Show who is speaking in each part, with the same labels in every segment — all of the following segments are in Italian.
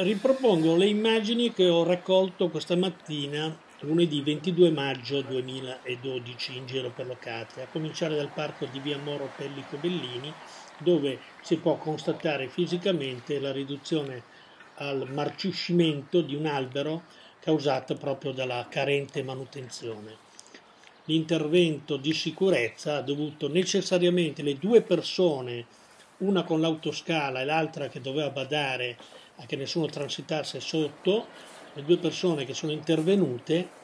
Speaker 1: ripropongo le immagini che ho raccolto questa mattina, lunedì 22 maggio 2012, in giro per Locate, a cominciare dal parco di Via Moro Pellico Bellini, dove si può constatare fisicamente la riduzione al marciscimento di un albero causata proprio dalla carente manutenzione. L'intervento di sicurezza ha dovuto necessariamente le due persone, una con l'autoscala e l'altra che doveva badare a che nessuno transitasse sotto, le due persone che sono intervenute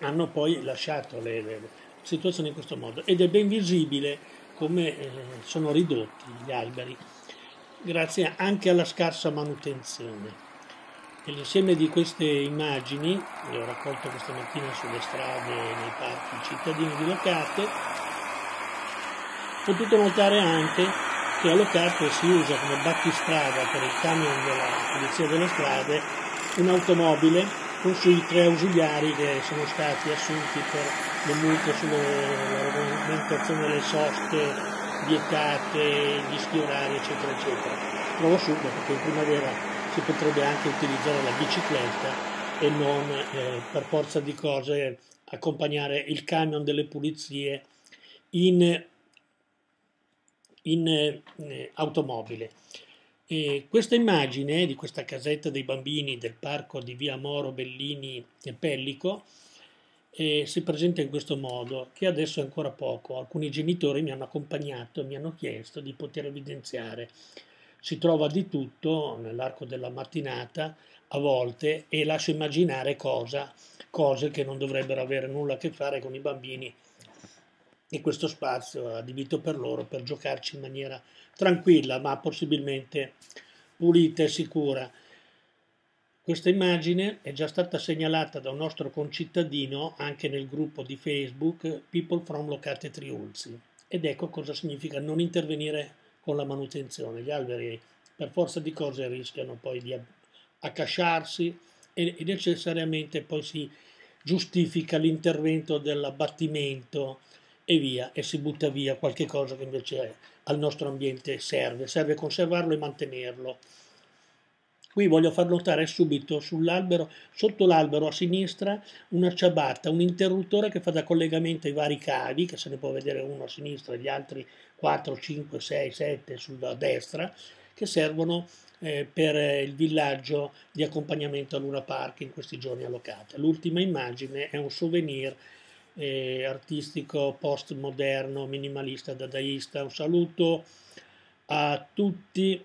Speaker 1: hanno poi lasciato le, le, situazioni in questo modo ed è ben visibile come eh, sono ridotti gli alberi grazie anche alla scarsa manutenzione. E l'insieme di queste immagini, le ho raccolto questa mattina sulle strade e nei parchi cittadini di Locate, ho potuto notare anche che a Locate si usa come battistrada per il camion della Polizia delle Strade un'automobile con sui tre ausiliari che sono stati assunti per le multe sulla regolamentazione delle soste vietate, gli schi orari, eccetera, eccetera. Trovo assurdo perché in primavera si potrebbe anche utilizzare la bicicletta e non eh, per forza di cose accompagnare il camion delle pulizie in in eh, automobile. E questa immagine di questa casetta dei bambini del parco di via Moro Bellini e Pellico eh, si presenta in questo modo, che adesso è ancora poco. Alcuni genitori mi hanno accompagnato e mi hanno chiesto di poter evidenziare. Si trova di tutto nell'arco della mattinata a volte e lascio immaginare cosa, cose che non dovrebbero avere nulla a che fare con i bambini e questo spazio adibito per loro per giocarci in maniera tranquilla ma possibilmente pulita e sicura. Questa immagine è già stata segnalata da un nostro concittadino anche nel gruppo di Facebook People from Locate Triulzi ed ecco cosa significa non intervenire con la manutenzione. Gli alberi per forza di cose rischiano poi di accasciarsi e necessariamente poi si giustifica l'intervento dell'abbattimento e via, e si butta via qualche cosa che invece al nostro ambiente serve, serve conservarlo e mantenerlo. Qui voglio far notare subito sull'albero, sotto l'albero a sinistra, una ciabatta, un interruttore che fa da collegamento ai vari cavi, che se ne può vedere uno a sinistra e gli altri 4, 5, 6, 7 sulla destra, che servono eh, per il villaggio di accompagnamento a Luna Park in questi giorni allocate. L'ultima immagine è un souvenir eh, artistico postmoderno, minimalista, dadaista. Un saluto a tutti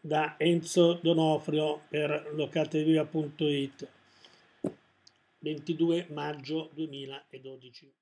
Speaker 1: da Enzo Donofrio per locatevia.it 22 maggio 2012.